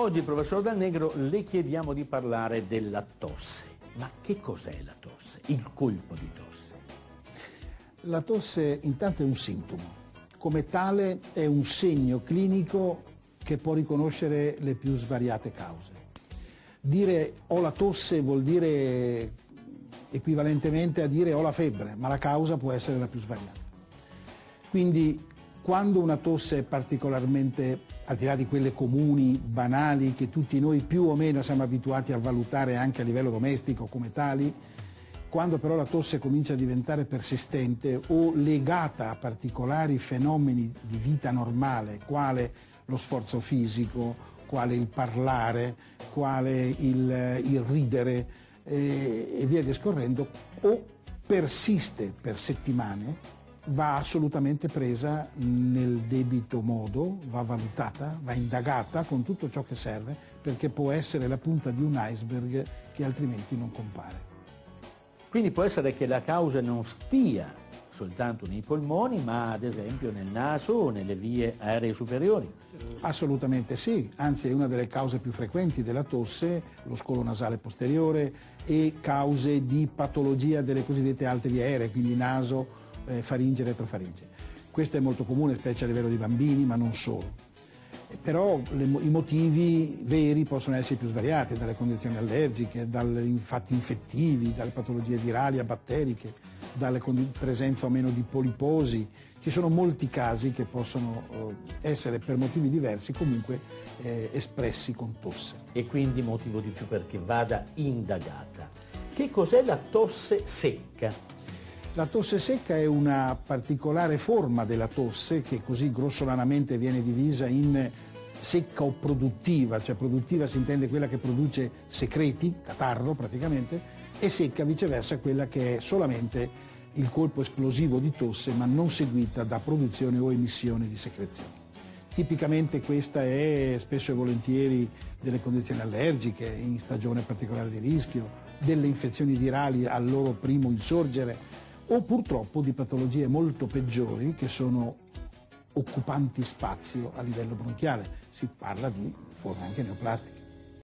Oggi, professor Dal Negro, le chiediamo di parlare della tosse. Ma che cos'è la tosse? Il colpo di tosse? La tosse intanto è un sintomo, come tale è un segno clinico che può riconoscere le più svariate cause. Dire ho la tosse vuol dire equivalentemente a dire ho la febbre, ma la causa può essere la più svariata. Quindi quando una tosse è particolarmente, al di là di quelle comuni, banali, che tutti noi più o meno siamo abituati a valutare anche a livello domestico come tali, quando però la tosse comincia a diventare persistente o legata a particolari fenomeni di vita normale, quale lo sforzo fisico, quale il parlare, quale il, il ridere eh, e via discorrendo, o persiste per settimane, va assolutamente presa nel debito modo, va valutata, va indagata con tutto ciò che serve, perché può essere la punta di un iceberg che altrimenti non compare. Quindi può essere che la causa non stia soltanto nei polmoni, ma ad esempio nel naso o nelle vie aeree superiori? Assolutamente sì, anzi è una delle cause più frequenti della tosse, lo scolo nasale posteriore e cause di patologia delle cosiddette alte vie aeree, quindi naso, eh, faringe e retrofaringe. Questo è molto comune, specie a livello di bambini, ma non solo. Però le, i motivi veri possono essere più svariati, dalle condizioni allergiche, dai fatti infettivi, dalle patologie virali a batteriche, dalle presenza o meno di poliposi. Ci sono molti casi che possono eh, essere per motivi diversi comunque eh, espressi con tosse. E quindi motivo di più perché vada indagata. Che cos'è la tosse secca? La tosse secca è una particolare forma della tosse che così grossolanamente viene divisa in secca o produttiva, cioè produttiva si intende quella che produce secreti, catarro praticamente, e secca viceversa quella che è solamente il colpo esplosivo di tosse ma non seguita da produzione o emissione di secrezioni. Tipicamente questa è spesso e volentieri delle condizioni allergiche in stagione particolare di rischio, delle infezioni virali al loro primo insorgere o purtroppo di patologie molto peggiori che sono occupanti spazio a livello bronchiale. Si parla di forme anche neoplastiche.